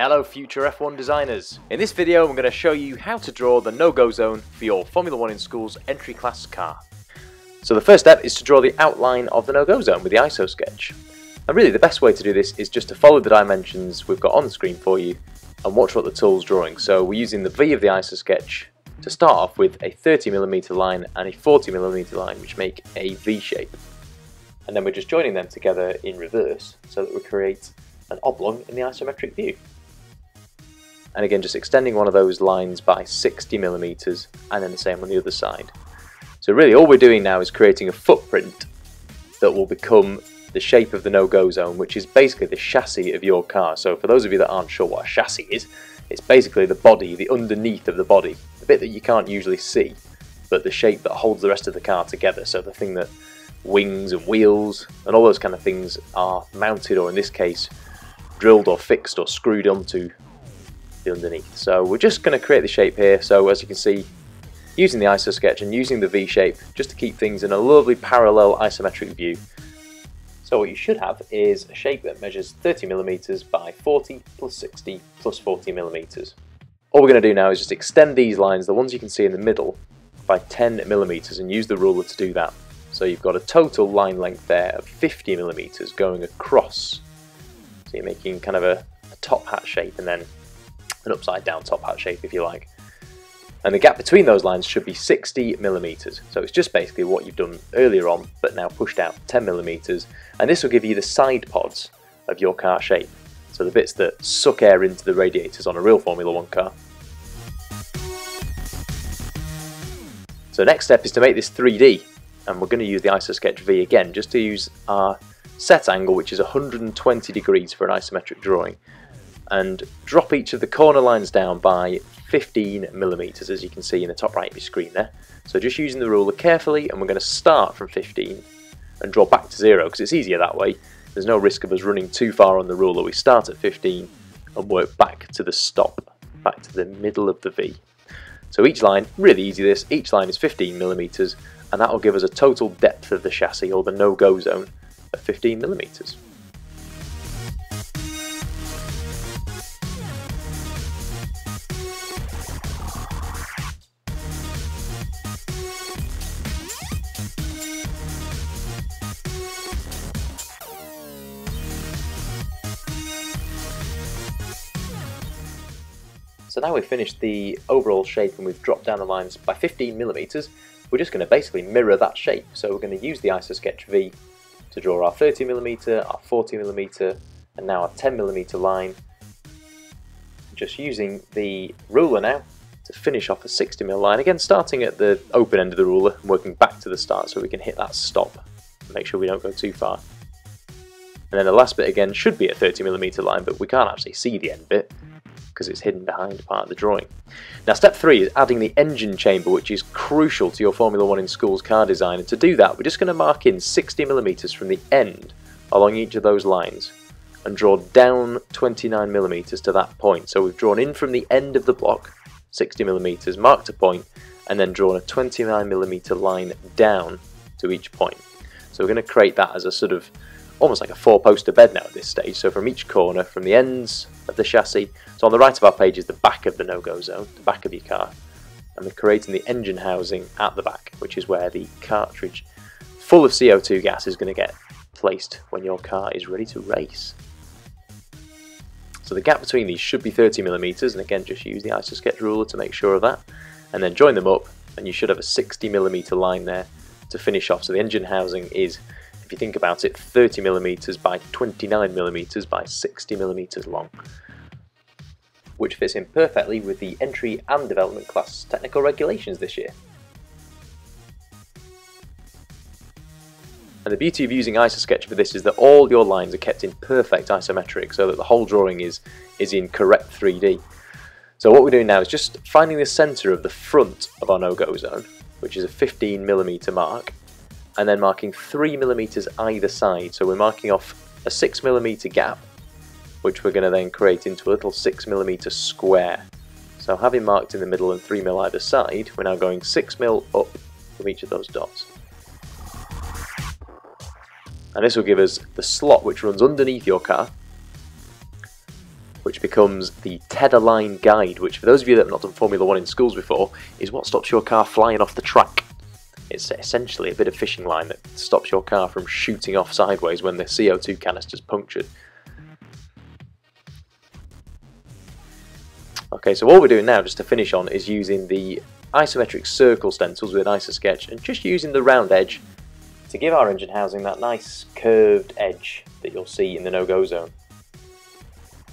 Hello future F1 designers! In this video I'm going to show you how to draw the no-go zone for your Formula 1 in School's entry class car. So the first step is to draw the outline of the no-go zone with the IsoSketch. And really the best way to do this is just to follow the dimensions we've got on the screen for you and watch what the tool's drawing. So we're using the V of the IsoSketch to start off with a 30mm line and a 40mm line which make a V shape. And then we're just joining them together in reverse so that we create an oblong in the isometric view. And again, just extending one of those lines by 60 millimeters, and then the same on the other side. So really all we're doing now is creating a footprint that will become the shape of the no-go zone, which is basically the chassis of your car. So for those of you that aren't sure what a chassis is, it's basically the body, the underneath of the body, the bit that you can't usually see, but the shape that holds the rest of the car together. So the thing that wings and wheels and all those kind of things are mounted, or in this case, drilled or fixed or screwed onto the underneath. So we're just going to create the shape here. So as you can see, using the IsoSketch and using the V shape just to keep things in a lovely parallel isometric view. So what you should have is a shape that measures 30 millimeters by 40 plus 60 plus 40 millimeters. All we're going to do now is just extend these lines, the ones you can see in the middle, by 10 millimeters and use the ruler to do that. So you've got a total line length there of 50 millimeters going across so you're making kind of a, a top hat shape and then an upside down top hat shape if you like. And the gap between those lines should be 60 millimeters. So it's just basically what you've done earlier on, but now pushed out 10 millimeters. And this will give you the side pods of your car shape. So the bits that suck air into the radiators on a real Formula One car. So next step is to make this 3D. And we're going to use the IsoSketch V again, just to use our set angle, which is 120 degrees for an isometric drawing, and drop each of the corner lines down by 15 millimeters, as you can see in the top right of your screen there. So just using the ruler carefully, and we're going to start from 15 and draw back to zero, because it's easier that way. There's no risk of us running too far on the ruler. We start at 15 and work back to the stop, back to the middle of the V. So each line, really easy this, each line is 15 millimeters, and that will give us a total depth of the chassis, or the no-go zone, at 15 millimeters. So now we've finished the overall shape and we've dropped down the lines by 15 millimeters, we're just going to basically mirror that shape. So we're going to use the IsoSketch V to draw our 30mm, our 40mm, and now our 10mm line. Just using the ruler now to finish off a 60mm line, again starting at the open end of the ruler and working back to the start so we can hit that stop make sure we don't go too far. And then the last bit again should be a 30mm line, but we can't actually see the end bit because it's hidden behind part of the drawing. Now step three is adding the engine chamber which is crucial to your Formula 1 in School's car design and to do that we're just going to mark in 60mm from the end along each of those lines and draw down 29mm to that point. So we've drawn in from the end of the block 60mm, marked a point and then drawn a 29mm line down to each point. So we're going to create that as a sort of almost like a four poster bed now at this stage. So from each corner, from the ends of the chassis, so on the right of our page is the back of the no-go zone, the back of your car, and we're creating the engine housing at the back, which is where the cartridge full of CO2 gas is going to get placed when your car is ready to race. So the gap between these should be 30 millimeters, and again just use the IsoSketch ruler to make sure of that, and then join them up, and you should have a 60 millimeter line there to finish off. So the engine housing is if you think about it, 30 millimeters by 29 millimeters by 60 millimeters long, which fits in perfectly with the entry and development class technical regulations this year. And the beauty of using IsoSketch for this is that all your lines are kept in perfect isometric so that the whole drawing is, is in correct 3D. So what we're doing now is just finding the centre of the front of our no-go zone, which is a 15 millimeter mark, and then marking 3 millimeters either side. So we're marking off a 6 millimeter gap, which we're going to then create into a little 6 millimeter square. So having marked in the middle and 3 mil either side, we're now going 6 mil up from each of those dots. And this will give us the slot which runs underneath your car, which becomes the tether line guide, which for those of you that have not done Formula 1 in schools before, is what stops your car flying off the track. It's essentially a bit of fishing line that stops your car from shooting off sideways when the CO2 canister's punctured. Okay, so what we're doing now, just to finish on, is using the isometric circle stencils with IsoSketch and just using the round edge to give our engine housing that nice curved edge that you'll see in the no-go zone.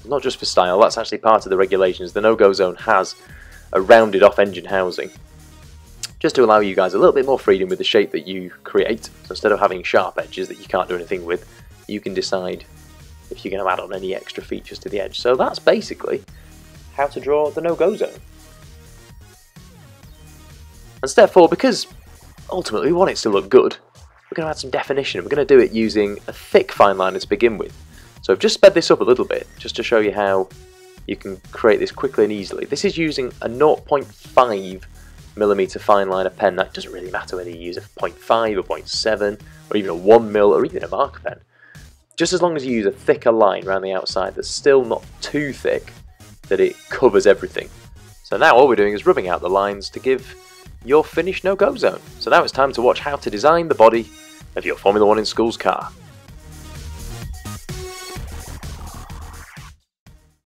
Not just for style, that's actually part of the regulations. The no-go zone has a rounded off engine housing just to allow you guys a little bit more freedom with the shape that you create. So instead of having sharp edges that you can't do anything with, you can decide if you're going to add on any extra features to the edge. So that's basically how to draw the no-go zone. And step four, because ultimately we want it to look good, we're going to add some definition. We're going to do it using a thick fine liner to begin with. So I've just sped this up a little bit, just to show you how you can create this quickly and easily. This is using a 0.5 millimeter fine liner pen. That doesn't really matter whether you use a 0.5 or 0.7 or even a 1 mil or even a marker pen. Just as long as you use a thicker line around the outside that's still not too thick that it covers everything. So now all we're doing is rubbing out the lines to give your finish no-go zone. So now it's time to watch how to design the body of your Formula 1 in Schools car.